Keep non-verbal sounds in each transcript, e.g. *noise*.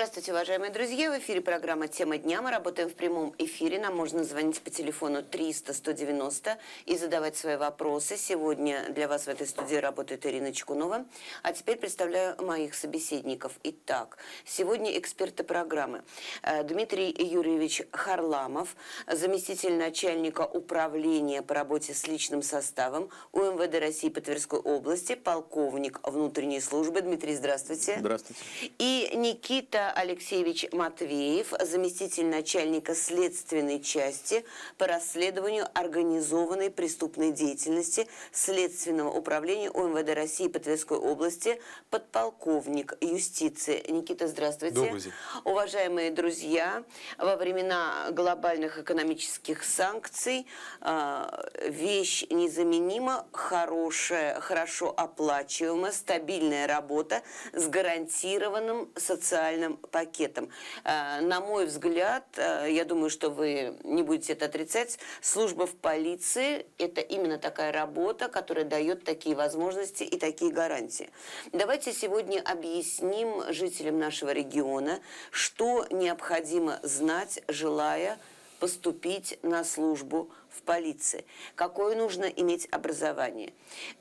Здравствуйте, уважаемые друзья. В эфире программа «Тема дня». Мы работаем в прямом эфире. Нам можно звонить по телефону 300-190 и задавать свои вопросы. Сегодня для вас в этой студии работает Ирина Чкунова. А теперь представляю моих собеседников. Итак, сегодня эксперты программы. Э, Дмитрий Юрьевич Харламов, заместитель начальника управления по работе с личным составом УМВД России по Тверской области, полковник внутренней службы. Дмитрий, здравствуйте. Здравствуйте. И Никита Алексеевич Матвеев, заместитель начальника следственной части по расследованию организованной преступной деятельности Следственного управления УМВД России по Тверской области, подполковник юстиции. Никита, здравствуйте. Добрый день. Уважаемые друзья, во времена глобальных экономических санкций э, вещь незаменима, хорошая, хорошо оплачиваемая, стабильная работа с гарантированным социальным пакетом. Э, На мой взгляд, э, я думаю, что вы не будете это отрицать, служба в полиции – это именно такая работа, которая дает такие возможности и такие гарантии. Давайте сегодня объясним жителям нашего региона, что необходимо знать, желая поступить на службу в полиции, какое нужно иметь образование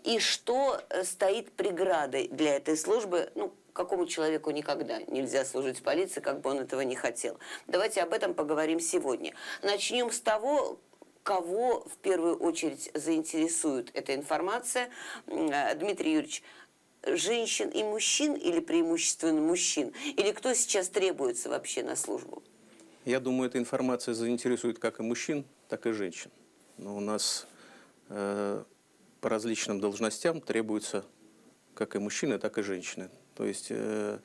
и что стоит преградой для этой службы, ну, какому человеку никогда нельзя служить в полиции, как бы он этого не хотел. Давайте об этом поговорим сегодня. Начнем с того, кого в первую очередь заинтересует эта информация. Э, Дмитрий Юрьевич, женщин и мужчин или преимущественно мужчин? Или кто сейчас требуется вообще на службу? Я думаю, эта информация заинтересует как и мужчин, так и женщин. Но у нас э, по различным должностям требуются как и мужчины, так и женщины. То есть э,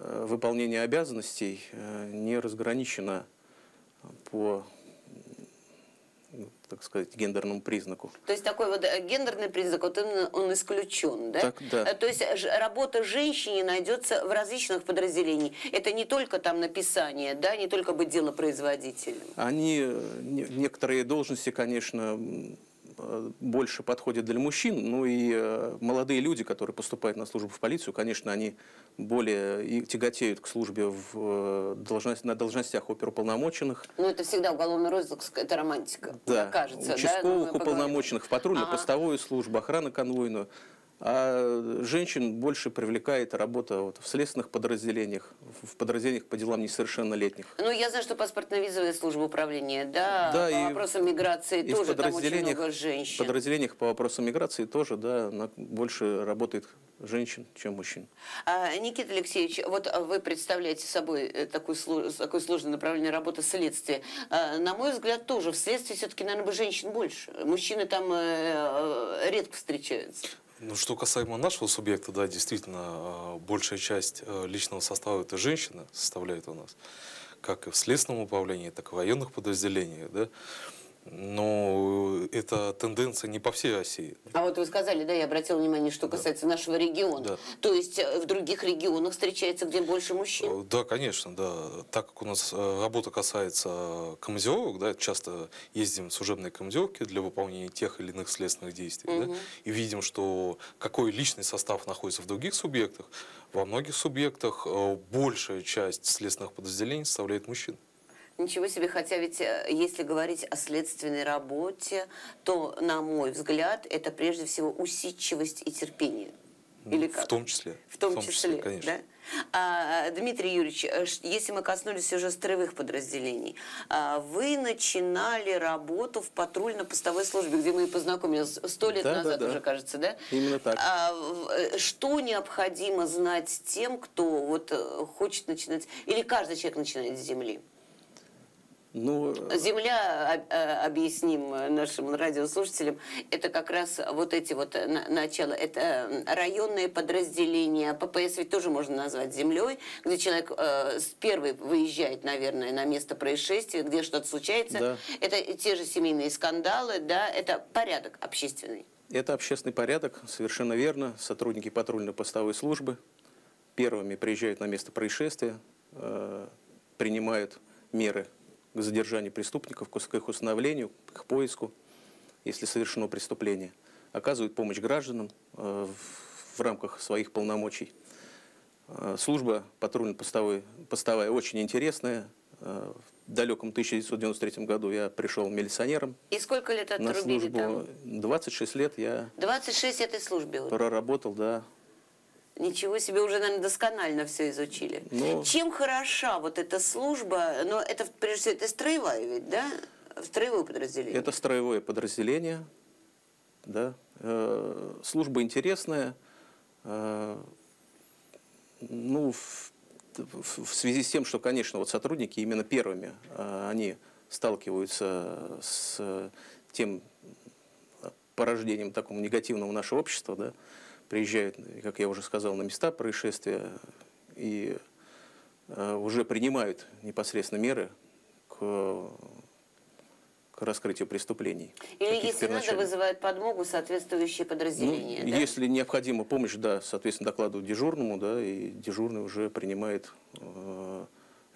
э, выполнение обязанностей э, не разграничено по, так сказать, гендерному признаку. То есть такой вот гендерный признак, вот именно он исключен, да? Так, да. То есть работа женщине найдется в различных подразделениях. Это не только там написание, да, не только быть делопроизводителем. Они, не- некоторые должности, конечно, больше подходят для мужчин, ну и э, молодые люди, которые поступают на службу в полицию, конечно, они более и тяготеют к службе в, э, должность, на должностях оперуполномоченных, Ну, это всегда уголовный розыск, это романтика, да, кажется. да? Ну, участковых мы поговорим. уполномоченных, в патрульно-постовую службу, охрана-конвойную. А женщин больше привлекает работа вот в следственных подразделениях, в подразделениях по делам несовершеннолетних. Ну, я знаю, что паспортно-визовая служба управления, да, Да, по и- вопросам миграции И тоже в там очень много в женщин. подразделениях по вопросам миграции тоже, да, больше работает женщин, чем мужчин. А, Никита Алексеевич, вот вы представляете собой э, такое, такое сложное направление работы следствия. А, На мой взгляд, тоже в следствии все-таки, наверное, бы женщин больше. Мужчины там э, э, редко встречаются. Ну, что касаемо нашего субъекта, да, действительно, э, большая часть э, личного состава это женщины составляет у нас, как и в следственном управлении, так и в военных подразделениях, да. Но это тенденция не по всей России. А вот вы сказали, да, я обратила внимание, что касается нашего региона. Да. То есть э, в других регионах встречается, где больше мужчин. Э, Да, конечно, да. Так как у нас э, работа касается командировок, да, часто ездим в служебные командировки для выполнения тех или иных следственных действий, да, и видим, что какой личный состав находится в других субъектах. Во многих субъектах большая часть следственных подразделений составляет мужчин. Ничего себе, хотя ведь э, если говорить о следственной работе, то, на мой взгляд, это прежде всего усидчивость и терпение. Или В как? том числе. В том, числе, конечно. да? А, Дмитрий Юрьевич, э, если мы коснулись уже строевых подразделений, а, вы начинали работу в патрульно-постовой службе, где мы и познакомились сто лет Да, да, назад да. уже, кажется, да? Именно так. А, в- э, что необходимо знать тем, кто вот хочет начинать, или каждый человек начинает с земли? Ну, Земля, об- э, объясним э, нашим радиослушателям, это как раз вот эти вот э, на- начала, это э, районные подразделения, ППС ведь тоже можно назвать землей, где человек э, с первой выезжает, наверное, на место происшествия, где что-то случается. Да. Это те же семейные скандалы, да, это порядок общественный. это общественный порядок, совершенно верно. Сотрудники патрульно-постовой службы первыми приезжают на место происшествия, э, принимают меры к задержанию преступников, к их установлению, к их поиску, если совершено преступление, оказывают помощь гражданам э, в, рамках своих полномочий. Э, Служба патрульно-постовой постовая очень интересная. Э, В далеком 1993 году я пришел милиционером И сколько лет на отрубили службу. там? 26 лет я 26 этой службе. проработал, да. Ничего себе, уже, наверное, досконально все изучили. Ну- Чем хороша вот эта служба? Но это, прежде всего, это строевая ведь, да? Строевое подразделение. Это строевое подразделение, да. Э, Служба интересная. Э, Ну, в, в- в связи с тем, что, конечно, вот сотрудники именно первыми, э, они сталкиваются с тем порождением такому негативного нашего общества, да, приезжают, как я уже сказал, на места происшествия и э, уже принимают непосредственно меры к к раскрытию преступлений. Или, если надо, вызывают подмогу соответствующие Ну, подразделения, да? Если необходима помощь, да, соответственно, докладывают дежурному, да, и дежурный уже принимает э,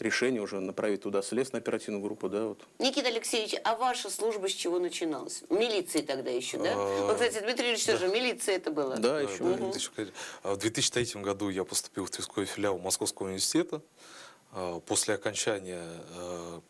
решение, уже направить туда следственную оперативную группу, да, вот. Никита Алексеевич, а ваша служба с чего начиналась? В милиции тогда еще, да? А, Вот, кстати, Дмитрий Ильич тоже, милиция это было. Да, Да, еще. да. А В 2003 году я поступил в Тверской филиал Московского университета. А, После окончания э,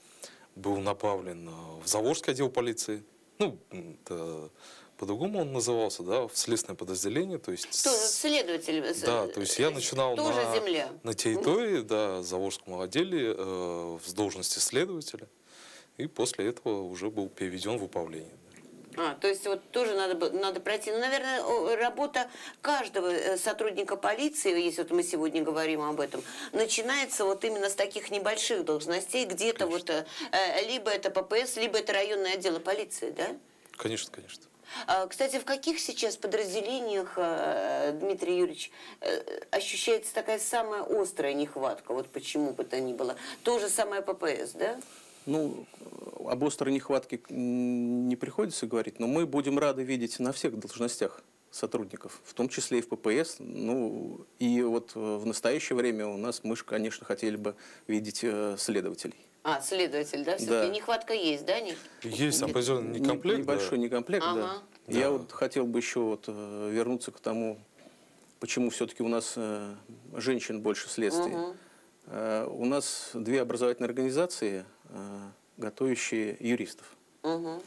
был направлен в Заволжский отдел полиции. Ну, это по-другому он назывался, да, в следственное подразделение. То есть с- следователь. э, Да, то есть я начинал Тоже на, земля. на территории, да, Заволжском отделе э, с должности следователя. И после этого уже был переведен в управление. А, то есть вот тоже надо, надо пройти. Ну, наверное, работа каждого э, сотрудника полиции, если вот мы сегодня говорим об этом, начинается вот именно с таких небольших должностей, где-то вот э, э, либо это ППС, либо это районное отдело полиции, да? Конечно, конечно. А, Кстати, в каких сейчас подразделениях, э, Дмитрий Юрьевич, э, ощущается такая самая острая нехватка? Вот почему бы то ни было. То же самое ППС, да? Ну, об острой нехватке не приходится говорить, но мы будем рады видеть на всех должностях сотрудников, в том числе и в ППС. Ну, и вот э, в настоящее время у нас мы, конечно, хотели бы видеть следователей. А, следователь, да? Все-таки Да. нехватка есть, да? Ник? Есть определенный Не- некомплект. да. Небольшой некомплект, Ага. да. Я Да. вот хотел бы еще вот э, вернуться к тому, почему все-таки у нас э, женщин больше. Мгм. Э, У нас две образовательные организации, готовящие юристов. Мгм.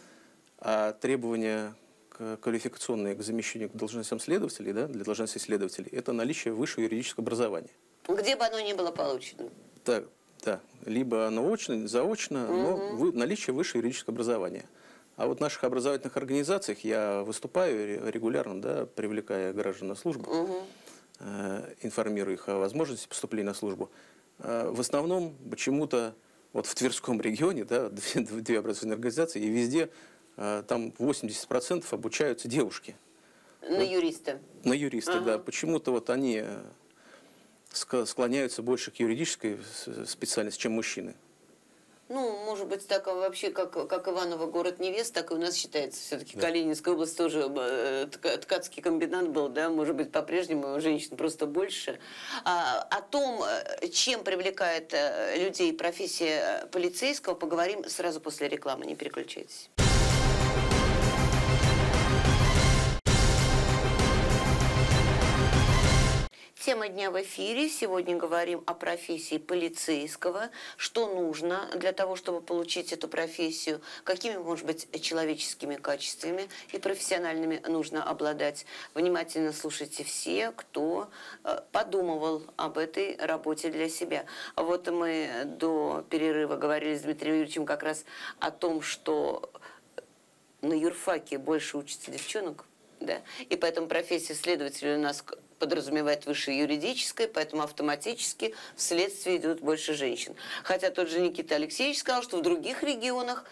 А требования к- квалификационные к замещению к должностям следователей, да, для должностей следователей, это наличие высшего юридического образования. Где бы оно ни было получено. Так, да, либо оно очно, заочно, но вы- наличие высшего юридического образования. А вот в наших образовательных организациях я выступаю ре- регулярно, да, привлекая граждан на службу, Мгм. э, информирую их о возможности поступления на службу. Э, в основном почему-то вот в Тверском регионе, да, *laughs* две, две образовательные организации, и везде э, там 80% обучаются девушки. На юриста. На юриста, Ага. да. Почему-то вот они э, склоняются больше к юридической специальности, чем мужчины. Ну, может быть, так а вообще, как, как Иваново город невест, так и у нас считается. Все-таки Да. Калининская область тоже э, тка- ткацкий комбинат был, да, может быть, по-прежнему женщин просто больше. А, о том, э, чем привлекает э, людей профессия полицейского, поговорим сразу после рекламы. Не переключайтесь. Тема дня в эфире. Сегодня говорим о профессии полицейского. Что нужно для того, чтобы получить эту профессию? Какими, может быть, человеческими качествами и профессиональными нужно обладать? Внимательно слушайте все, кто э, подумывал об этой работе для себя. Вот мы до перерыва говорили с Дмитрием Юрьевичем как раз о том, что на юрфаке больше учатся девчонок, да, и поэтому профессия следователя у нас подразумевает высшее юридическое, поэтому автоматически вследствие идут больше женщин. Хотя тот же Никита Алексеевич сказал, что в других регионах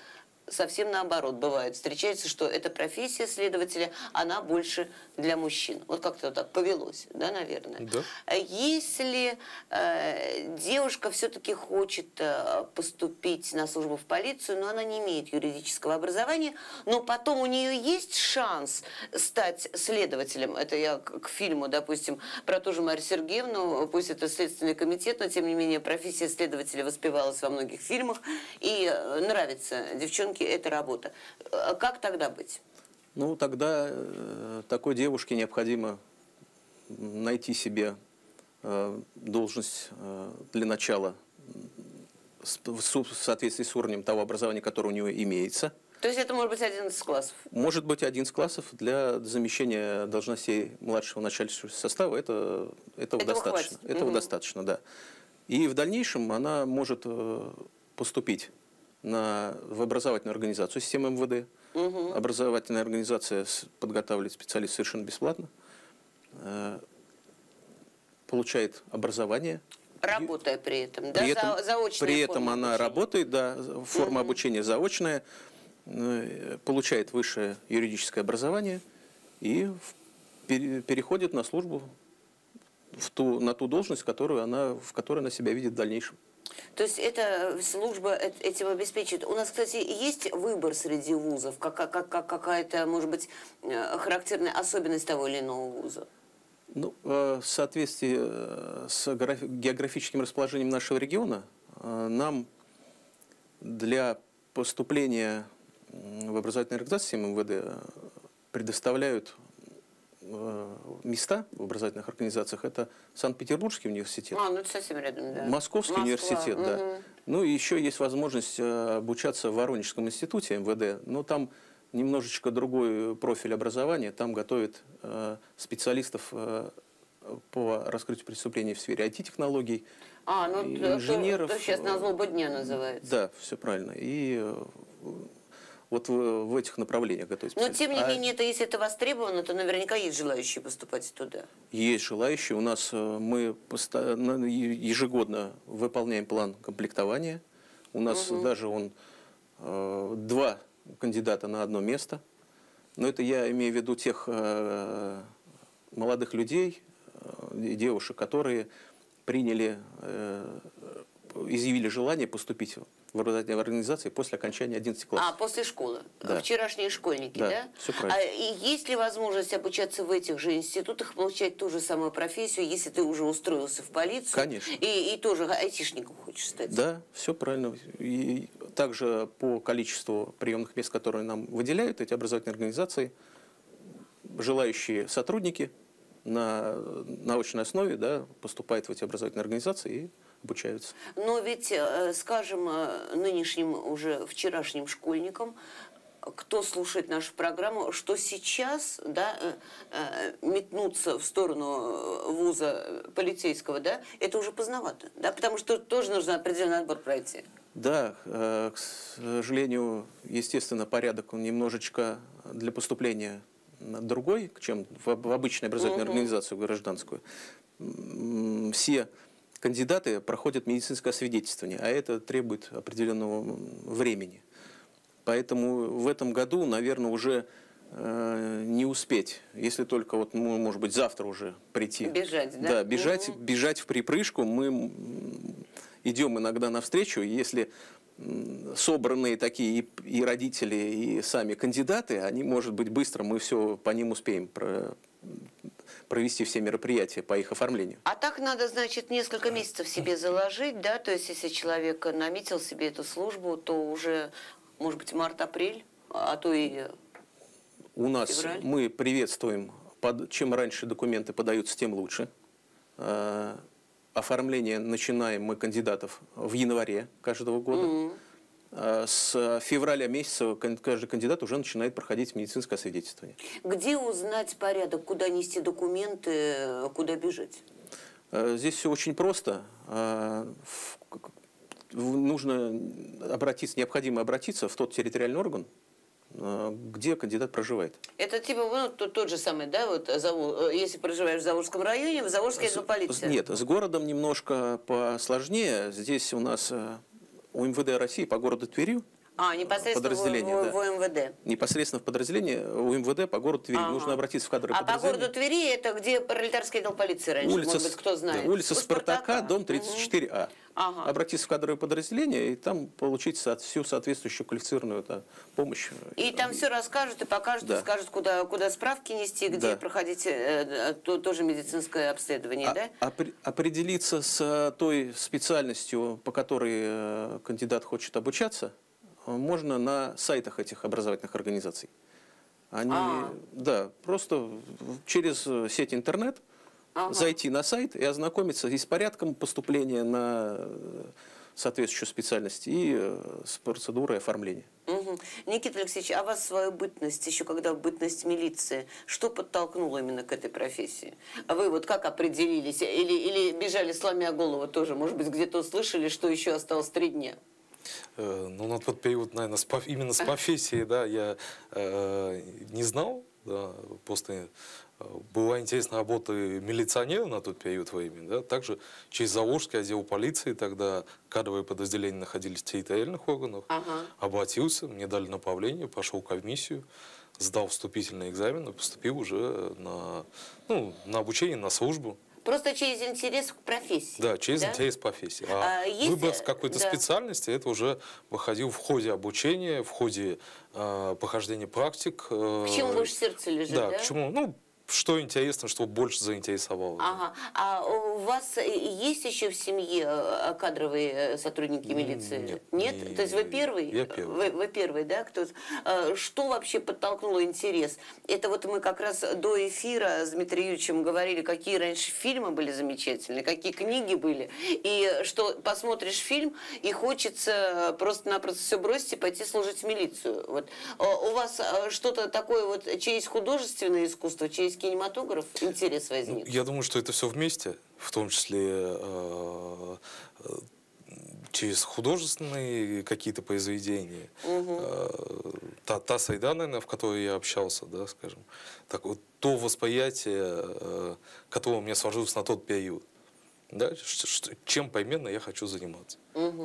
совсем наоборот бывает. Встречается, что эта профессия следователя, она больше для мужчин. Вот как-то так повелось, да, наверное. Да. А Если э, девушка все-таки хочет э, поступить на службу в полицию, но она не имеет юридического образования, но потом у нее есть шанс стать следователем. Это я к, к фильму, допустим, про ту же Марию Сергеевну, пусть это Следственный комитет, но тем не менее профессия следователя воспевалась во многих фильмах, и э, нравится девчонке эта работа. Э, Как тогда быть? Ну, тогда э, такой девушке необходимо найти себе э, должность э, для начала в соответствии с уровнем того образования, которое у него имеется. То есть это может быть 11 классов. Может быть, один из классов для замещения должностей младшего начальственного состава. Это, этого, Этого достаточно. хватит. Этого Мгм. достаточно, да. И в дальнейшем она может поступить на, в образовательную организацию системы МВД. Образовательная организация подготавливает специалист совершенно бесплатно. Э, Получает образование, Работая при этом, да? при этом, За- заочная при этом она обучения. работает, да, форма обучения заочная, э, получает высшее юридическое образование и переходит на службу в ту, на ту должность, которую она, в которой она себя видит в дальнейшем. То есть эта служба э- этим обеспечивает. У нас, кстати, есть выбор среди вузов? Как, как, как- какая-то, может быть, э, характерная особенность того или иного вуза? Ну, э, в соответствии э, с граф- географическим расположением нашего региона, э, нам для поступления в образовательные организации МВД э, предоставляют э, места в образовательных организациях. Это Санкт-Петербургский университет, А, ну это совсем рядом, да. Московский Москва, университет, да. мгм. Ну и еще есть возможность э, обучаться в Воронежском институте МВД, но там немножечко другой профиль образования. Там готовят э, специалистов э, по раскрытию преступлений в сфере IT-технологий. А, ну и то- то- инженеров, сейчас на э, злобу дня называется. Да, все правильно. И э, вот в, в этих направлениях готовить. Но тем не А менее, это, если это востребовано, то наверняка есть желающие поступать туда. Есть желающие. У нас э, мы е- ежегодно выполняем план комплектования. У нас даже он э, два кандидата на одно место. Но это я имею в виду тех э, молодых людей э, девушек, которые приняли, э, изъявили желание поступить в образовательные организации после окончания 11 А, классов. после школы. Да. Вчерашние школьники, Да, да? всё правильно. А, и есть ли возможность обучаться в этих же институтах, получать ту же самую профессию, если ты уже устроился в полицию? Конечно. И, и тоже айтишником хочешь стать? Да, все правильно. И также по количеству приемных мест, которые нам выделяют эти образовательные организации, желающие сотрудники на научной основе да, поступают в эти образовательные организации и обучаются. Но ведь, э, скажем, э, нынешним уже вчерашним школьникам, кто слушает нашу программу, что сейчас да, э, метнуться в сторону вуза полицейского, да, это уже поздновато, да, потому что тоже нужно определенный отбор пройти. Да, к сожалению, естественно, порядок он немножечко для поступления другой, чем в об- в обычную образовательную организацию гражданскую. Все кандидаты проходят медицинское освидетельствование, а это требует определенного времени. Поэтому в этом году, наверное, уже э, не успеть, если только вот, ну, может быть, завтра уже прийти. Бежать, да? Да, бежать, бежать в припрыжку. Мы идем иногда навстречу, если собранные такие и, и родители, и сами кандидаты, они, может быть, быстро, мы все по ним успеем про- провести все мероприятия по их оформлению. А так надо, значит, несколько месяцев себе заложить, да, то есть если человек наметил себе эту службу, то уже, может быть, март-апрель, а то и У нас Февраль? мы приветствуем, чем раньше документы подаются, тем лучше. Э, Оформление начинаем мы кандидатов в январе каждого года. Э, С февраля месяца каждый кандидат уже начинает проходить медицинское свидетельствование. где узнать порядок, куда нести документы, куда бежать? Э, Здесь все очень просто. Э, Нужно обратиться, необходимо обратиться в тот территориальный орган, э, где кандидат проживает. Это типа ну, тот, тот же самый, да, вот э, если проживаешь в Заволжском районе, в Заволжской С- полиция. Нет, с городом немножко посложнее. Здесь у нас э, у МВД России по городу Твери А, непосредственно в, подразделение, в- да. в МВД. непосредственно в подразделение у МВД по городу Твери. Ага. Нужно обратиться в кадровое А по городу Твери это где пролетарский отдел полиции раньше, улица, может быть, кто знает. да, улица У Спартака, дом Мгм. 34А. Ага. Обратиться в кадровое подразделение и там получить всю соответствующую квалифицированную да, помощь. И там все расскажут и покажут, Да. и скажут, куда, куда справки нести, где Да. проходить э, э, то- тоже медицинское обследование, А- да? опре- определиться с э, той специальностью, по которой э, кандидат хочет обучаться, можно на сайтах этих образовательных организаций. Они, А. да, просто через э, сеть интернет Ага. зайти на сайт и ознакомиться и с порядком поступления на э, соответствующую специальность и э, с процедурой оформления. Мгм. Никита Алексеевич, а вас свою бытность, еще когда бытность милиции, что подтолкнуло именно к этой профессии? А вы вот как определились? Или, или бежали сломя голову тоже? Может быть, где-то услышали, что еще осталось три дня? Э, Ну, на тот период, наверное, с именно с *laughs* профессией, да, я э, не знал, да, просто э, была интересна работа милиционера на тот период времени, да, также через Заволжский отдел полиции, тогда кадровые подразделения находились в территориальных органах, Ага. обратился, мне дали направление, пошел комиссию, сдал вступительный экзамен и поступил уже на, ну, на обучение, на службу. Просто через интерес к профессии. Да, через интерес профессии. А, А есть, выбор э, какой-то да. специальности, это уже выходил в ходе обучения, в ходе э, прохождения практик. э, К чему больше сердце лежит, да, да? к чему, ну, что интересно, что больше заинтересовало. Ага. А у вас есть еще в семье э, кадровые э, сотрудники милиции? нет, Нет? не- То есть вы первый? я первый. Вы, вы первый, да? Кто э, что вообще подтолкнуло интерес? Это вот мы как раз до эфира с Дмитрием Юрьевичем говорили, какие раньше фильмы были замечательные, какие книги были. И что посмотришь фильм, и хочется просто-напросто все бросить и пойти служить в милицию. Вот. У вас что-то такое вот через художественное искусство, через кинематограф интерес возник? Ну, Я думаю, что это все вместе, в том числе э, через художественные какие-то произведения. Э, Та, та среда, наверное, в которой я общался, да, скажем, так вот, то восприятие, э, которое у меня сложилось на тот период. Да, чем поименно я хочу заниматься.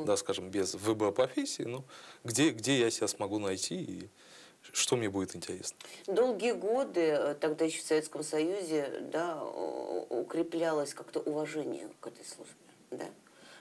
Да, скажем, без выбора профессии, но где, где я себя смогу найти и что мне будет интересно. Долгие годы, э, тогда еще в Советском Союзе, да, укреплялось как-то уважение к этой службе, да?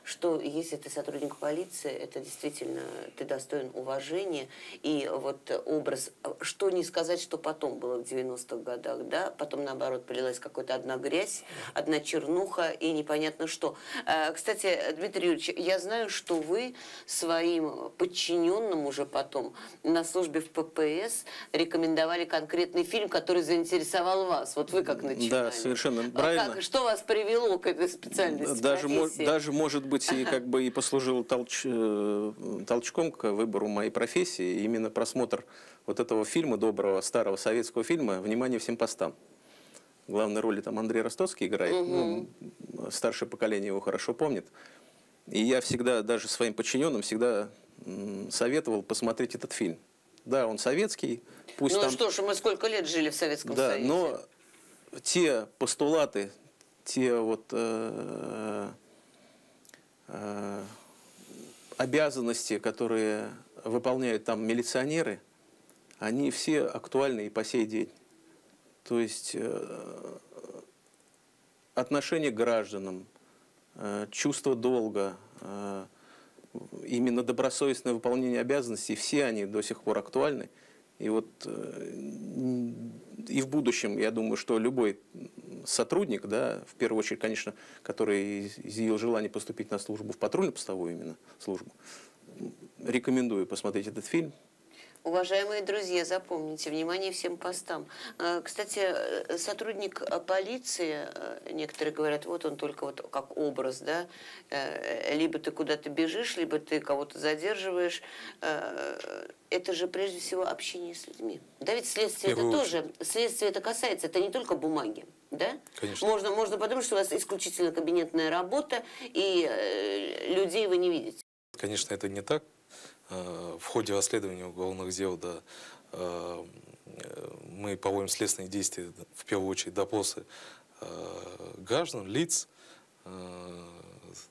Что если ты сотрудник полиции, это действительно ты достоин уважения. И вот образ, что не сказать, что потом было в 90-х годах, да, потом наоборот полилась какая-то одна грязь, одна чернуха и непонятно что. Э, Кстати, Дмитрий Юрьевич, я знаю, что вы своим подчиненным уже потом на службе в ППС рекомендовали конкретный фильм, который заинтересовал вас. Вот вы как начинали. Да, совершенно А правильно. как- что вас привело к этой специальности? Даже, мо- даже, может быть, и как бы и послужил толч- э, толчком к выбору моей профессии именно просмотр вот этого фильма, доброго старого советского фильма «Внимание всем постам». Главной роли там Андрей Ростоцкий играет. Ну, старшее поколение его хорошо помнит. И я всегда, даже своим подчиненным, всегда советовал посмотреть этот фильм. Да, он советский, пусть ну там... что ж, мы сколько лет жили в Советском Да, Союзе. но те постулаты, те вот э, обязанности, которые выполняют там милиционеры, они все актуальны и по сей день. То есть э, отношение к гражданам, э, чувство долга, э, именно добросовестное выполнение обязанностей, все они до сих пор актуальны. И вот э, и в будущем, я думаю, что любой сотрудник, да, в первую очередь, конечно, который из- изъявил желание поступить на службу, в патрульно-постовую именно службу, рекомендую посмотреть этот фильм. Уважаемые друзья, запомните, внимание всем постам. Э, Кстати, э, сотрудник э, полиции, э, некоторые говорят, вот он только вот как образ, да, либо ты куда-то бежишь, либо ты кого-то задерживаешь. Это же прежде всего общение с людьми. Да ведь следствие это тоже, следствие это касается, это не только бумаги. Да? Конечно. Можно, можно подумать, что у вас исключительно кабинетная работа, и э, людей вы не видите. Конечно, это не так. Э, В ходе расследования уголовных дел, да, э, мы проводим следственные действия, в первую очередь допросы э, граждан, лиц,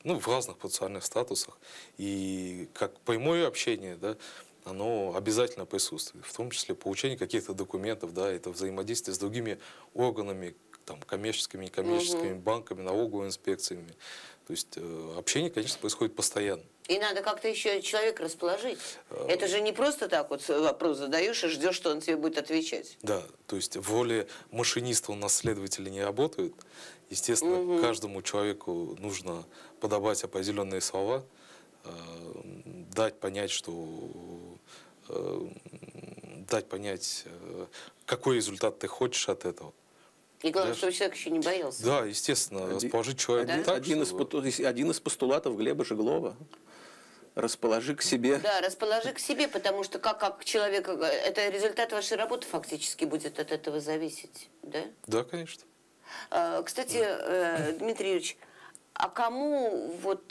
ну, в разных процессуальных статусах. И как прямое общение, да, оно обязательно присутствует, в том числе получение каких-то документов, да, это взаимодействие с другими органами, там, коммерческими, некоммерческими, банками, налоговыми инспекциями. То есть общение, конечно, происходит постоянно. И надо как-то еще человека расположить. Э, Это же не просто так вот вопрос задаешь и ждешь, что он тебе будет отвечать. Да, то есть в роли машиниста у нас следователи не работают. Естественно, каждому человеку нужно подобрать определенные слова, э, дать понять, что э, дать понять, э, какой результат ты хочешь от этого. И главное, Да, чтобы человек еще не боялся. Да, естественно, расположить человека Один, так, один из, чтобы- один из постулатов Глеба Жеглова. Расположи к себе. Да, расположи к себе, потому что как, как человек, это результат вашей работы фактически будет от этого зависеть, да? Да, конечно. А, Кстати, э, Дмитрий Юрьевич, а кому вот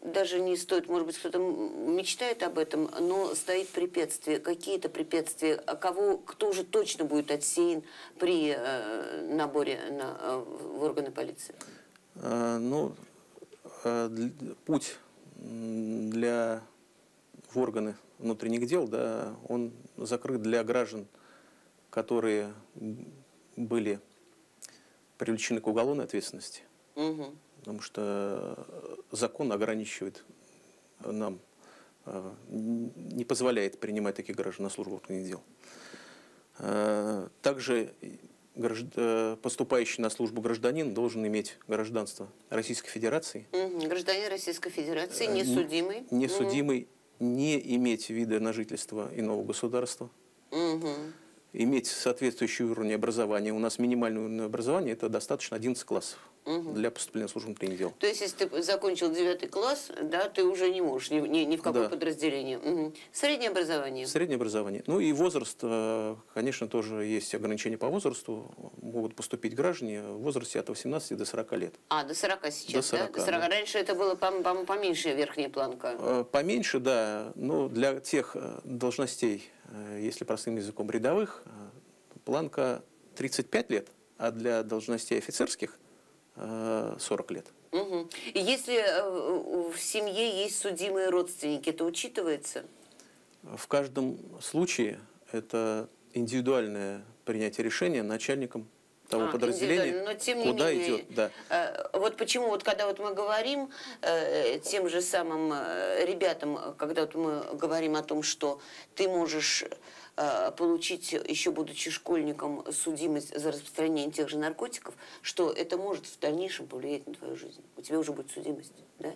даже не стоит, может быть, кто-то мечтает об этом, но стоит препятствие, какие-то препятствия, а кого, кто уже точно будет отсеян при э, наборе на, э, в органы полиции? А, Ну, путь для в органы внутренних дел, да, он закрыт для граждан, которые были привлечены к уголовной ответственности, Мгм. потому что э, закон ограничивает нам, э, не позволяет принимать таких граждан на службу внутренних дел. Э, Также гражд- э, поступающий на службу гражданин должен иметь гражданство Российской Федерации. Гражданин Российской Федерации, Э, не не- судимый. не иметь вида на жительство иного государства, Мгм. Иметь соответствующий уровень образования. У нас минимальный уровень образования – это достаточно 11 классов для поступления в службу внутренних дел. То есть, если ты закончил девятый класс, да, ты уже не можешь ни, ни, ни в какое Да. подразделение. Мгм. Среднее образование. Среднее образование. Ну и возраст, э, конечно, тоже есть ограничения по возрасту. Могут поступить граждане в возрасте от 18 до 40 лет. А, до 40 сейчас, До да? 40, До 40. да. Раньше это было, поменьше верхняя планка. Э, Поменьше, да, но для тех э, должностей, если простым языком рядовых, э, планка 35 лет, а для должностей офицерских э, 40 лет. Мгм. И если э, в семье есть судимые родственники, это учитывается? В каждом случае это индивидуальное принятие решения начальником того А, подразделения, но тем не куда менее, идет. Да. э, Вот почему, вот когда вот мы говорим э, тем же самым э, ребятам, когда вот мы говорим о том, что ты можешь получить, еще будучи школьником, судимость за распространение тех же наркотиков, что это может в дальнейшем повлиять на твою жизнь. У тебя уже будет судимость, да?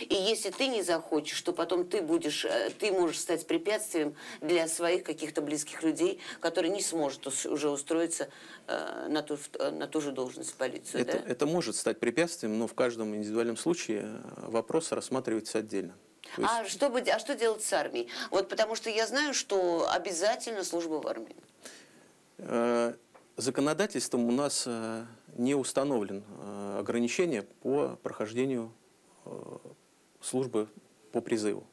И если ты не захочешь, то потом ты будешь, э, ты можешь стать препятствием для своих каких-то близких людей, которые не сможет уже устроиться э, на ту, э, на ту же должность в полицию, Это, да? это может стать препятствием, но в каждом индивидуальном случае вопрос рассматривается отдельно. То есть, А что, а что делать с армией? Вот потому что я знаю, что обязательно служба в армии. законодательством у нас не установлен ограничения по прохождению службы по призыву.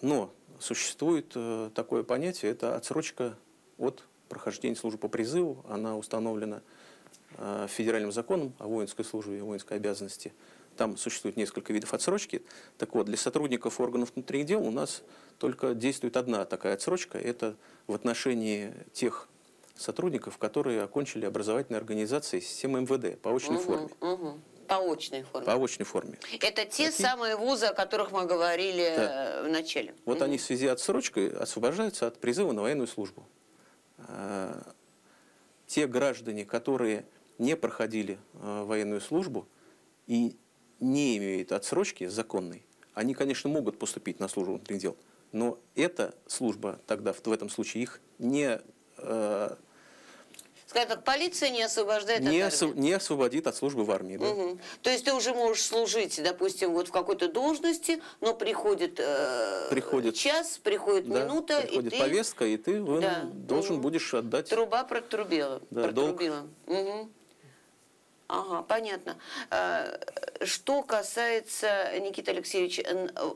Но существует э, такое понятие, это отсрочка от прохождения службы по призыву. Она установлена э, федеральным законом о воинской службе и воинской обязанности. Там существует несколько видов отсрочки. Так вот, для сотрудников органов внутренних дел у нас только действует одна такая отсрочка. Это в отношении тех сотрудников, которые окончили образовательные организации системы МВД по очной форме. Мгм. По очной форме. По очной форме. Это те самые вузы, о которых мы говорили Да. э, в начале. Вот они в связи с отсрочкой освобождаются от призыва на военную службу. А, Те граждане, которые не проходили а, военную службу и не имеют отсрочки законной, они, конечно, могут поступить на службу внутренних дел, но эта служба тогда в в этом случае их не, э, Скажем так, полиция не освобождает не, от осв- не освободит от службы в армии. да. Мгм. То есть ты уже можешь служить, допустим, вот в какой-то должности, но приходит, э, Приходит. час, приходит Да, минута, приходит и ты повестка, и ты Да. должен Мгм. будешь отдать труба протрубила. Да, долг. протрубила. Мгм. Ага, понятно. А, Что касается, Никита Алексеевич,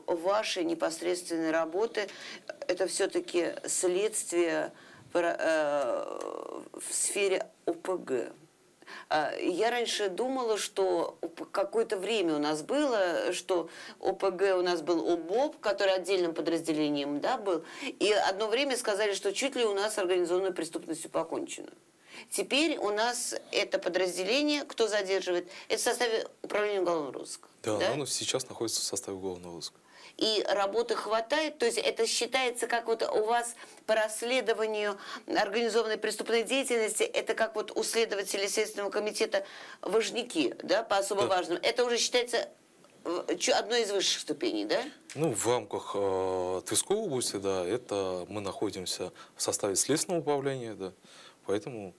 вашей непосредственной работы, это все-таки следствие э, в сфере ОПГ. А, Я раньше думала, что какое-то время у нас было, что ОПГ у нас был ОБОП, который отдельным подразделением да, был, и одно время сказали, что чуть ли у нас организованной преступностью покончено. Теперь у нас это подразделение, кто задерживает, это в составе управления уголовного розыска. Да, да? оно сейчас находится в составе уголовного розыска. И работы хватает, то есть это считается как вот у вас по расследованию организованной преступной деятельности, это как вот у следователей Следственного комитета важники, да, по особо Да. важным. Это уже считается э, одной из высших ступеней, да? Ну, в рамках э, Тверской области, да, это мы находимся в составе следственного управления, да, поэтому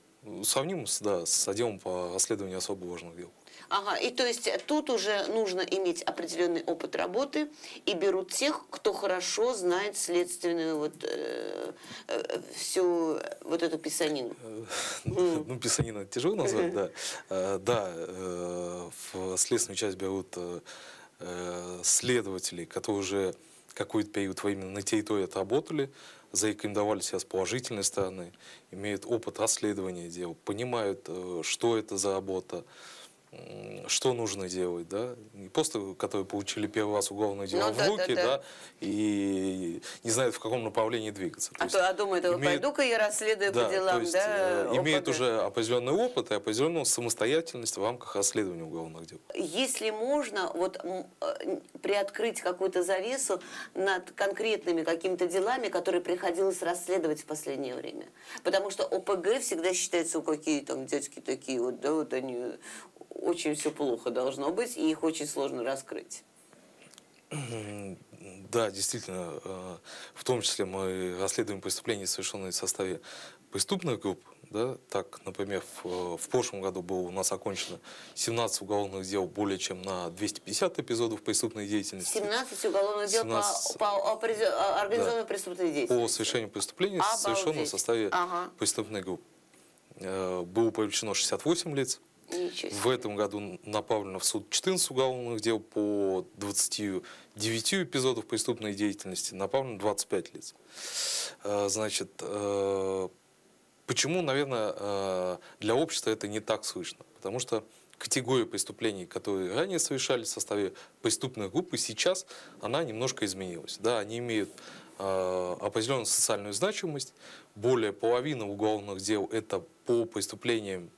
Сравним с, да, с отделом по расследованию особо важных дел. Ага, и то есть тут уже нужно иметь определенный опыт работы и берут тех, кто хорошо знает следственную вот э, э, всю вот эту писанину. *laughs* Ну, писанина тяжело назвать, да. Э, Да, э, в следственную часть берут э, э, следователей, которые уже какой-то период времени на территории отработали, зарекомендовали себя с положительной стороны, имеют опыт расследования дел, понимают, э, что это за работа, что нужно делать, да, не просто, которые получили первый раз уголовное дело Ну в да, да, руки, да. да, и не знают, в каком направлении двигаться. То А есть то, а думаю, это имеют- пойду-ка я расследую да, по делам, то есть, да? э, имеет ОПГ. уже определенный опыт и определенную самостоятельность в рамках расследования уголовных дел. Если можно вот э, приоткрыть какую-то завесу над конкретными какими-то делами, которые приходилось расследовать в последнее время. Потому что ОПГ всегда считается, у какие там дядьки такие вот, да, вот они очень все плохо должно быть, и их очень сложно раскрыть. Да, действительно, э, в том числе мы расследуем преступления, совершенные в составе преступных групп. Да? Так, например, в, в прошлом году было у нас окончено 17 уголовных дел более чем на 250 эпизодов преступной деятельности 17 уголовных дел 17 по, по определен- а, организованной преступной по деятельности. совершению преступлений, совершенных в составе Ага. преступной группы. Э, Было привлечено 68 лиц. В этом году направлено в суд 14 уголовных дел по 29 эпизодов преступной деятельности, направлено 25 лиц. Э, Значит, э, почему, наверное, э, для общества это не так слышно? Потому что категория преступлений, которые ранее совершались в составе преступных групп, и сейчас она немножко изменилась. Да, они имеют определенную социальную значимость. Более половины уголовных дел это по преступлениям,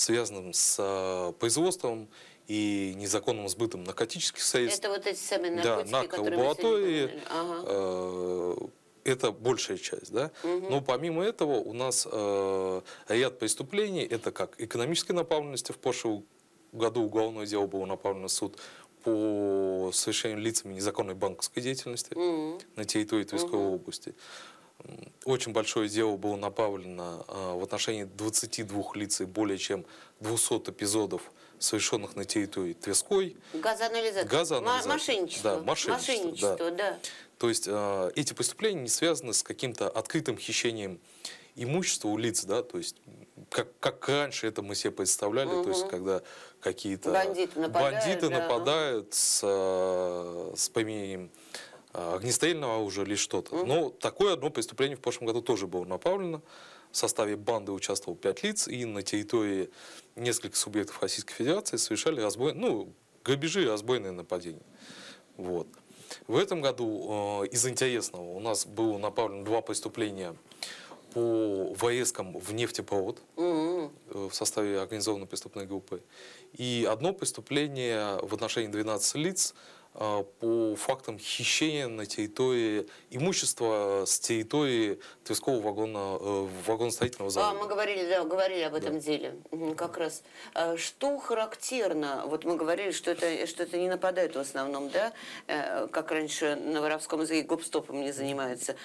связанным с э, производством и незаконным сбытом наркотических средств. Это вот эти самые Да, наркотики, которые мы сегодня. Ага. э, это большая часть, да. Но помимо этого у нас э, ряд преступлений, это как экономической направленности. В прошлом году уголовное дело было направлено в суд по совершению лицами незаконной банковской деятельности Мгм. на территории Тверской области. Очень большое дело было направлено э, в отношении 22 лиц и более чем 200 эпизодов, совершенных на территории Тверской. Газоанализация. Газоанализация. Мошенничество. Да, мошенничество, Мошенничество, да. То есть э, эти преступления не связаны с каким-то открытым хищением имущества у лиц, да, то есть как, как раньше это мы себе представляли, то есть когда какие-то Бандиты нападают, бандиты да. нападают с, э, с применением огнестрельного оружия или что-то. Но такое одно преступление в прошлом году тоже было направлено. В составе банды участвовало пять лиц, и на территории нескольких субъектов Российской Федерации совершали разбой, ну, грабежи и разбойные нападения. Вот. В этом году э, из интересного у нас было направлено два преступления по ВСКам в нефтепровод э, в составе организованной преступной группы. И одно преступление в отношении 12 лиц по фактам хищения на территории имущества с территории Тверского вагона, э, вагоностроительного А, завода. мы говорили, да, говорили об этом деле. Мгм, Как раз. А, Что характерно? Вот мы говорили, что это, что это не нападают в основном, да? Э, Как раньше на воровском языке гоп-стопом не занимаются.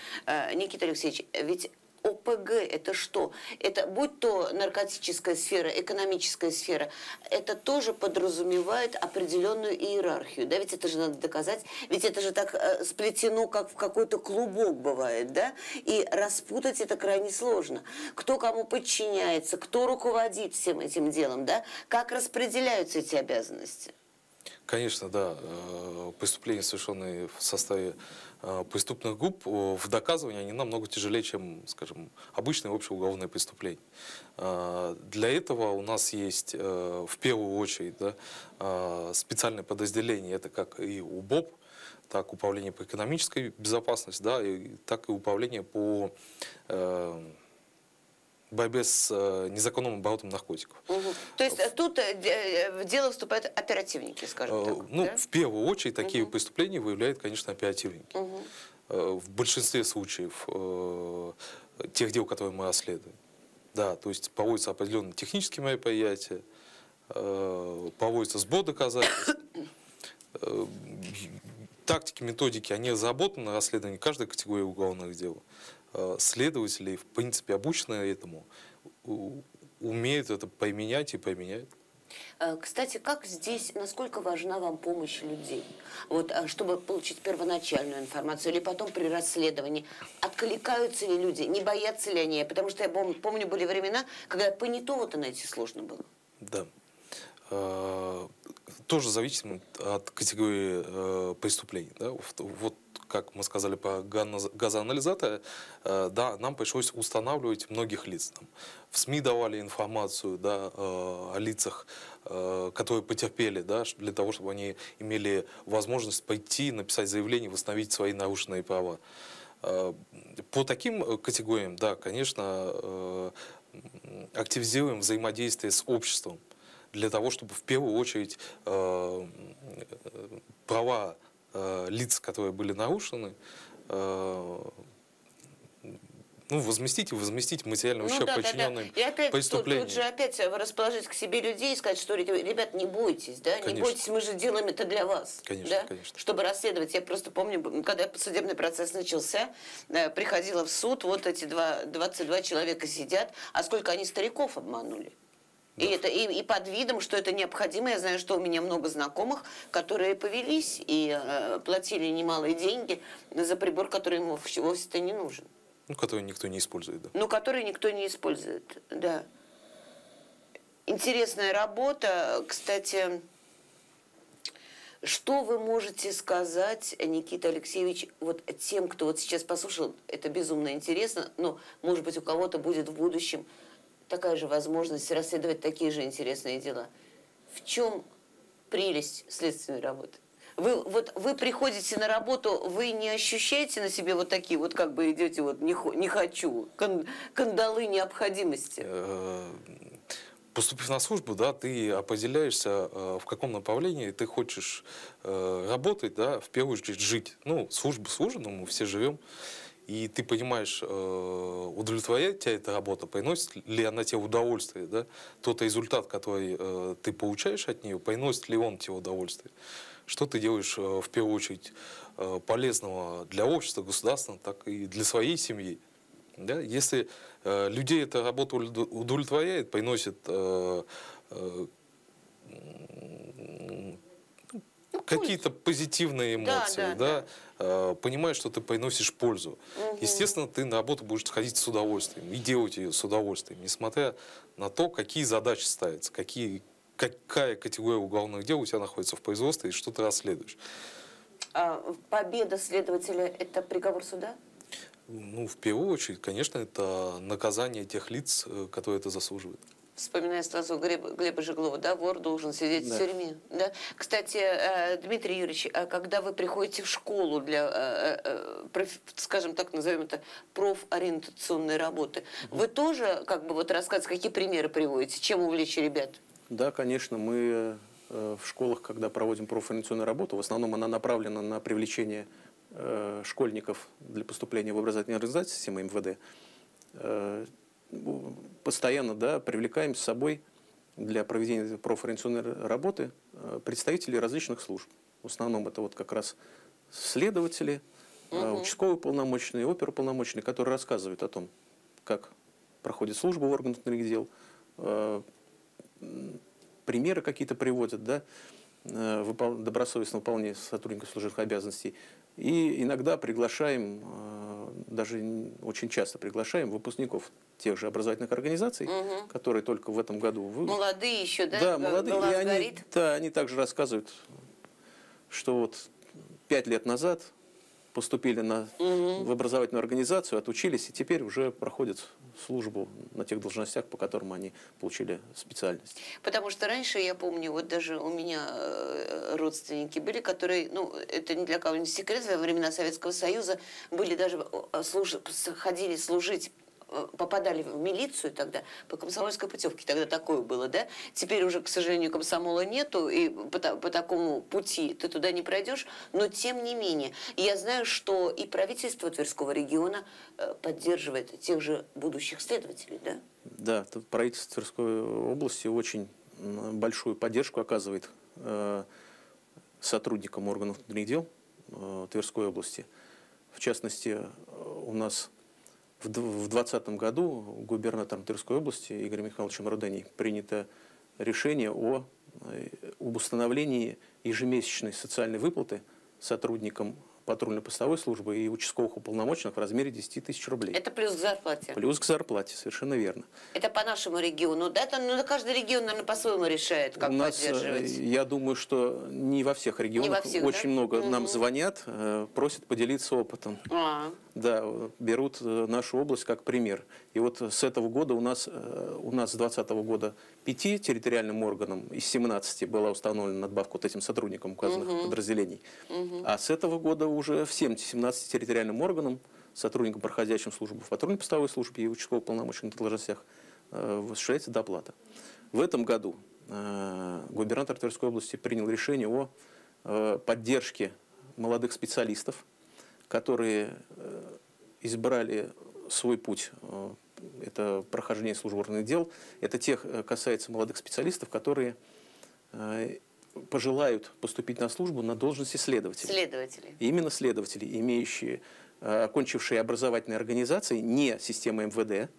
Никита Алексеевич, ведь ОПГ это что? Это будь то наркотическая сфера, экономическая сфера, это тоже подразумевает определенную иерархию, да? Ведь это же надо доказать, ведь это же так э, сплетено, как в какой-то клубок бывает, да? И распутать это крайне сложно. Кто кому подчиняется, кто руководит всем этим делом, да? Как распределяются эти обязанности? Конечно, да. э, Преступления, совершенные в составе э, преступных групп, э, в доказывании они намного тяжелее, чем, скажем, обычные общеуголовные преступления. Э, Для этого у нас есть э, в первую очередь да, э, специальное подразделение, это как и УБОП, так Управление по экономической безопасности, да, и, так и Управление по э, борьбе с э, незаконным оборотом наркотиков. Мгм. То есть э, тут э, в дело вступают оперативники, скажем так. Ну, да? в первую очередь, такие преступления выявляют, конечно, оперативники. Э, В большинстве случаев тех дел, которые мы расследуем. Да, то есть проводятся определенные технические мероприятия, проводится сбор доказательств. Тактики, методики, они разработаны на расследовании каждой категории уголовных дел. Э, Следователи, в принципе, обучены этому. У- умеет это поменять и поменяет. Э, Кстати, как здесь, насколько важна вам помощь людей? Вот, а, чтобы получить первоначальную информацию или потом при расследовании. Откликаются ли люди, не боятся ли они? Потому что я пом- помню, были времена, когда понятого-то найти сложно было. Да. Э, Тоже зависит от категории э, преступлений. Да? Вот- как мы сказали по гано- газоанализатору, э, да, нам пришлось устанавливать многих лиц. Там, в СМИ давали информацию да, о лицах, которые потерпели, да, для того, чтобы они имели возможность пойти, написать заявление, восстановить свои нарушенные права. По таким категориям, да, конечно, активизируем взаимодействие с обществом для того, чтобы в первую очередь э, права э, лиц, которые были нарушены, э, ну, возместить и возместить материальный ущерб причиненным И опять тут, преступлениям. тут же опять расположить к себе людей и сказать, что, ребят, не бойтесь, да, не Конечно. бойтесь, мы же делаем это для вас. Конечно, да? конечно. Чтобы расследовать. Я просто помню, когда судебный процесс начался, э, приходила в суд, вот эти два, 22 человека сидят, а сколько они стариков обманули. И, это, и, и под видом, что это необходимо, я знаю, что у меня много знакомых, которые повелись и э, платили немалые деньги за прибор, который ему вовсе- вовсе-то не нужен. Ну, который никто не использует, да. Ну, который никто не использует, да. Интересная работа. Кстати, что вы можете сказать, Никита Алексеевич, вот тем, кто вот сейчас послушал, это безумно интересно, но, может быть, у кого-то будет в будущем такая же возможность расследовать такие же интересные дела. В чем прелесть следственной работы? Вы, вот, вы приходите на работу, вы не ощущаете на себе вот такие, вот как бы идете, вот не, не хочу, кан- кандалы необходимости? Э, Поступив на службу, да, ты определяешься, э, в каком направлении ты хочешь э, работать, да, в первую очередь жить. Ну, служба служена, мы все живем. И ты понимаешь, э, удовлетворяет тебя эта работа, приносит ли она тебе удовольствие, да? Тот результат, который э, ты получаешь от нее, приносит ли он тебе удовольствие? Что ты делаешь э, в первую очередь полезного для общества, государства, так и для своей семьи? Да? Если людей эта работа удов- удовлетворяет, приносит э, э, м, ну, какие-то позитивные Да, эмоции, да, да, э, понимаешь, что ты приносишь пользу. Естественно, ты на работу будешь ходить с удовольствием и делать ее с удовольствием, несмотря на то, какие задачи ставятся, какие, какая категория уголовных дел у тебя находится в производстве и что ты расследуешь. А победа следователя – это приговор суда? Ну, в первую очередь, конечно, это наказание тех лиц, э, которые это заслуживают. Вспоминая сразу Глеба, Глеба Жеглова, да, вор должен сидеть Да. в тюрьме. Да? Кстати, э, Дмитрий Юрьевич, а когда вы приходите в школу для, э, э, скажем так, назовем это, профориентационной работы, вы тоже, как бы, вот рассказываете, какие примеры приводите, чем увлечь ребят? Да, конечно, мы в школах, когда проводим профориентационную работу, в основном она направлена на привлечение школьников для поступления в образовательные организации системы МВД. Постоянно да, привлекаем с собой для проведения профориентационной работы э, представителей различных служб. В основном это вот как раз следователи, э, участковые полномочные, оперуполномоченные, которые рассказывают о том, как проходит служба в органах внутренних дел, э, примеры какие-то приводят, да, добросовестное выполнение сотрудников служебных обязанностей. И иногда приглашаем, э, даже очень часто приглашаем выпускников тех же образовательных организаций, которые только в этом году... вы- Молодые еще, да? да, молодые. глаз И они, горит? да, они также рассказывают, что вот пять лет назад поступили на, в образовательную организацию, отучились, и теперь уже проходят службу на тех должностях, по которым они получили специальность. Потому что раньше, я помню, вот даже у меня э, родственники были, которые, ну, это ни для кого не секрет, во времена Советского Союза были даже, служ- ходили служить попадали в милицию тогда по комсомольской путевке, тогда такое было, да? Теперь уже, к сожалению, комсомола нету, и по, по такому пути ты туда не пройдешь, но тем не менее, я знаю, что и правительство Тверского региона э, поддерживает тех же будущих следователей, да? Да, правительство Тверской области очень большую поддержку оказывает э, сотрудникам органов внутренних дел э, Тверской области. В частности, э, у нас В д- в 2020 году губернатором Тверской области Игорем Михайловичем Рудани принято решение о э, об установлении ежемесячной социальной выплаты сотрудникам патрульно-постовой службы и участковых уполномоченных в размере 10 тысяч рублей. Это плюс к зарплате. Плюс к зарплате, совершенно верно. Это по нашему региону. Да, это, ну, каждый регион, наверное, по-своему решает, как У нас, э, поддерживать. я думаю, что не во всех регионах. всех, Очень да? много нам Мгм. звонят, э, просят поделиться опытом. А, Да, э, берут нашу область как пример. И вот с этого года у нас, у нас с 2020 года пяти территориальным органам из 17 была установлена надбавка вот этим сотрудникам указанных подразделений. А с этого года уже всем 17 территориальным органам, сотрудникам, проходящим службу в патрульно-постовой службе и участковых полномоченных должностях, э, осуществляется доплата. В этом году э, губернатор Тверской области принял решение о э, поддержке молодых специалистов, которые э, избрали свой путь. э, Это прохождение службы дел. Это тех э, касается молодых специалистов, которые э, пожелают поступить на службу на должность исследователя. следователи. Именно следователи, имеющие, э, окончившие образовательные организации, не система МВД,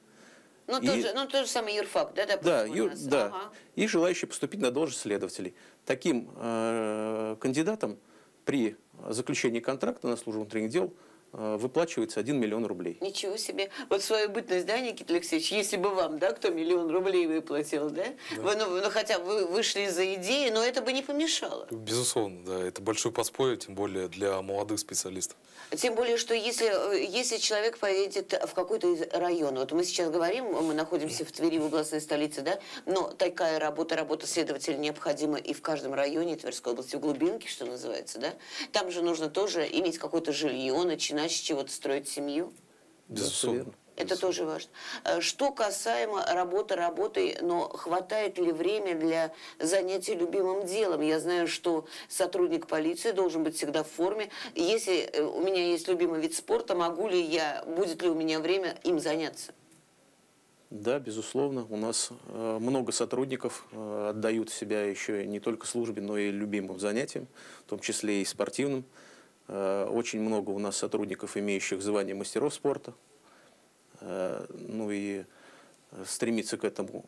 Ну, И- тот же, ну, тот же самый юрфак, да, допустим, да, у ю- нас? да. Ага. и желающие поступить на должность следователей. Таким э, кандидатам при заключении контракта на службу внутренних дел выплачивается 1 миллион рублей. Ничего себе. Вот свою бытность, да, Никита Алексеевич, если бы вам, да, кто миллион рублей выплатил, да? Вы, ну, ну, хотя вы вышли за идеи, но это бы не помешало. Безусловно, да. Это большое подспорье, тем более для молодых специалистов. Тем более, что если, э, если человек поедет в какой-то из районов, вот мы сейчас говорим, мы находимся в Твери, в областной столице, да, но такая работа, работа следователя необходима и в каждом районе Тверской области, в глубинке, что называется, да. Там же нужно тоже иметь какое-то жилье, начинать с чего-то строить семью. Безусловно. Это тоже важно. Э, Что касаемо работы работой, но хватает ли время для занятий любимым делом? Я знаю, что сотрудник полиции должен быть всегда в форме. Если э, у меня есть любимый вид спорта, могу ли я, будет ли у меня время им заняться? Да, безусловно. У нас э, много сотрудников отдают себя еще не только службе, но и любимым занятиям, в том числе и спортивным. Э, Очень много у нас сотрудников, имеющих звание мастеров спорта. Э, Ну и э, стремиться к этому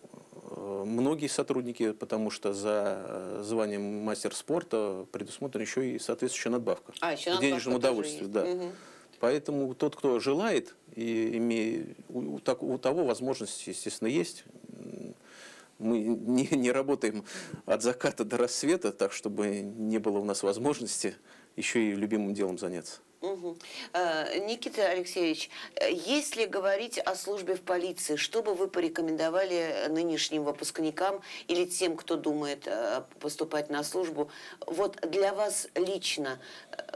многие сотрудники, потому что за званием мастер спорта предусмотрена еще и соответствующая надбавка. А, еще надбавка денежном тоже удовольствии, есть. да. Мгм. Поэтому тот, кто желает, и имеет, у, так- у того возможность, естественно, есть. Мы не, не работаем от заката до рассвета, так чтобы не было у нас возможности еще и любимым делом заняться. Э, Никита Алексеевич, э, если говорить о службе в полиции, что бы вы порекомендовали нынешним выпускникам или тем, кто думает э, поступать на службу? Вот для вас лично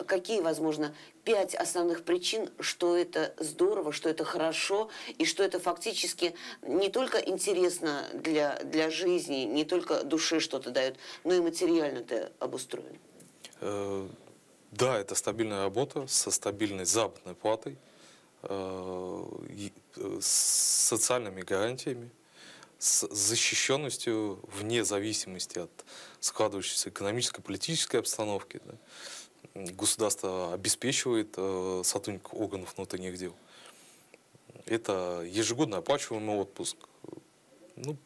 какие, возможно, пять основных причин, что это здорово, что это хорошо и что это фактически не только интересно для, для жизни, не только душе что-то дает, но и материально это обустроено? Да, это стабильная работа со стабильной заработной платой, э, э, с социальными гарантиями, с защищенностью вне зависимости от складывающейся экономической, политической обстановки. да. Государство обеспечивает э, сотрудников органов внутренних дел. Это ежегодно оплачиваемый отпуск. Ну,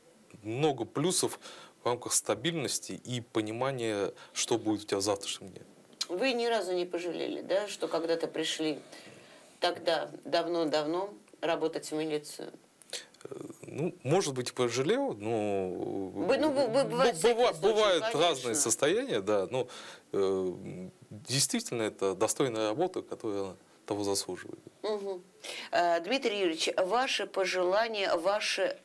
много плюсов в рамках стабильности и понимания, что будет у тебя в завтрашнем дне. Вы ни разу не пожалели, да, что когда-то пришли тогда, давно-давно, работать в милицию? Ну, может быть, пожалел, но Вы- ну, вы- вы- бывают бу- всякие быва- случаи, бывают конечно. разные состояния, да, но э, действительно это достойная работа, которая того заслуживает. Мгм. Э, Дмитрий Юрьевич, ваши пожелания, ваши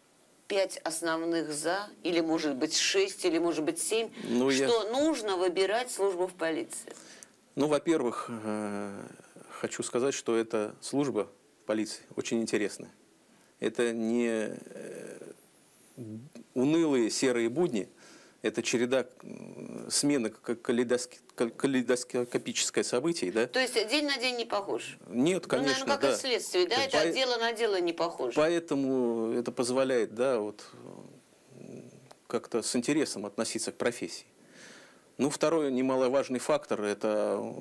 пять основных «за», или, может быть, шесть, или, может быть, семь, Ну, я- что нужно выбирать службу в полиции? Ну, во-первых, э, хочу сказать, что эта служба полиции очень интересная. Это не э, унылые серые будни, это череда смены к- калейдоск- кал- калейдоскопическое событий, да? То есть день на день не похож? Нет, ну, конечно, наверное, как да. и следствие, да? Так Это по- от дела на дело не похоже. Поэтому это позволяет, да, вот как-то с интересом относиться к профессии. Ну, второй немаловажный фактор, это, э,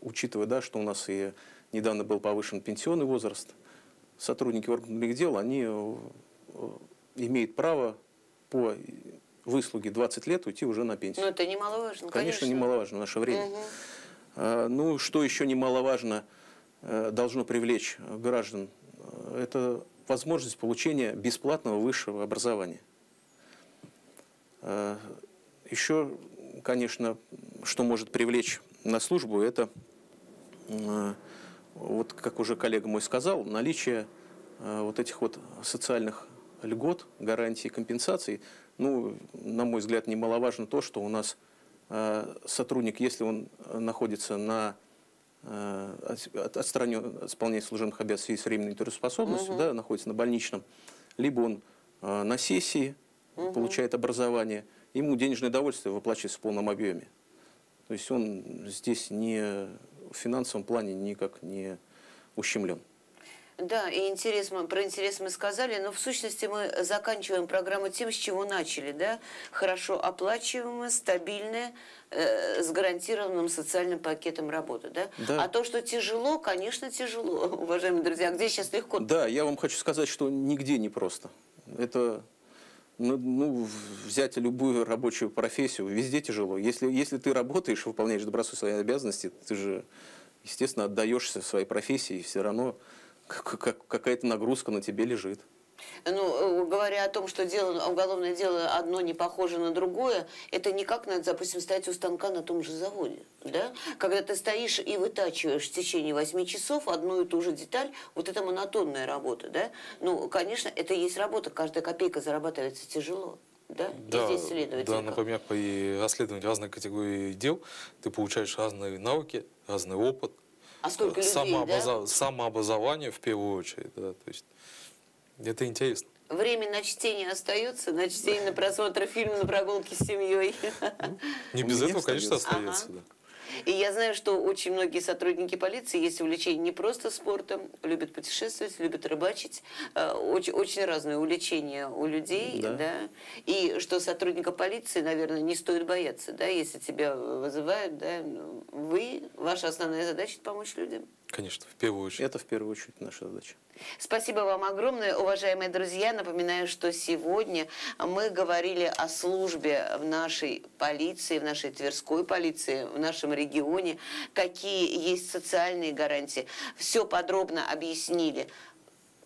учитывая, да, что у нас и недавно был повышен пенсионный возраст, сотрудники органов дел, они э, э, имеют право по выслуге 20 лет уйти уже на пенсию. Ну, это немаловажно, Конечно, конечно. немаловажно в наше время. А, Ну, что еще немаловажно должно привлечь граждан, это возможность получения бесплатного высшего образования. Еще, конечно, что может привлечь на службу, это, э, вот как уже коллега мой сказал, наличие э, вот этих вот социальных льгот, гарантий, компенсаций. Ну, на мой взгляд, немаловажно то, что у нас э, сотрудник, если он находится на от- от- отстранен от исполнения служебных обязанностей с временной нетрудоспособностью, да, находится на больничном, либо он на сессии получает образование, ему денежное довольствие выплачивается в полном объеме. То есть он здесь не в финансовом плане никак не ущемлен. Да, и интерес мы, про интерес мы сказали, но в сущности мы заканчиваем программу тем, с чего начали, да? Хорошо оплачиваемая, стабильная, э, с гарантированным социальным пакетом работы, да? Да. А то, что тяжело, конечно, тяжело, *laughs* уважаемые друзья. А где сейчас легко? Да, я вам хочу сказать, что нигде не просто. Это ну, ну, взять любую рабочую профессию, везде тяжело. Если, если ты работаешь, выполняешь добросовестно свои обязанности, ты же, естественно, отдаешься своей профессии, и все равно как- как- какая-то нагрузка на тебе лежит. Ну, э, говоря о том, что дело, уголовное дело одно не похоже на другое, это не как, надо, допустим, стоять у станка на том же заводе, да? Когда ты стоишь и вытачиваешь в течение 8 часов одну и ту же деталь, вот это монотонная работа, да? Ну, конечно, это и есть работа, каждая копейка зарабатывается тяжело, да? И Да, здесь следовательно. да, например, при расследовании разных категорий дел ты получаешь разные навыки, разный опыт. А сколько людей, Самообраза- Самообразование в первую очередь, да, то есть это интересно. Время на чтение остается, на чтение, на просмотр фильма, на прогулки с семьей. Не У без этого, конечно, остается. Ага. да. И я знаю, что очень многие сотрудники полиции есть увлечение не просто спортом, любят путешествовать, любят рыбачить. Э, Очень, очень разные увлечения у людей, да. Да. И что сотрудника полиции, наверное, не стоит бояться, да, если тебя вызывают, да, ну, вы, ваша основная задача – помочь людям. Конечно, в первую очередь. Это в первую очередь наша задача. Спасибо вам огромное, уважаемые друзья. Напоминаю, что сегодня мы говорили о службе в нашей полиции, в нашей Тверской полиции, в нашем регионе, какие есть социальные гарантии. Все подробно объяснили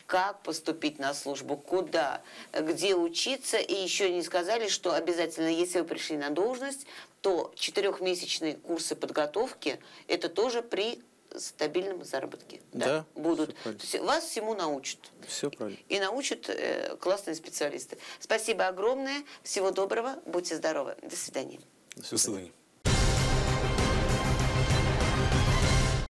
как поступить на службу, куда, где учиться. И еще не сказали, что обязательно, если вы пришли на должность, то четырехмесячные курсы подготовки – это тоже при стабильном заработке. Да, будут. всё правильно. То есть вас всему научат. Все правильно. И научат э, классные специалисты. Спасибо огромное. Всего доброго. Будьте здоровы. До свидания. До свидания.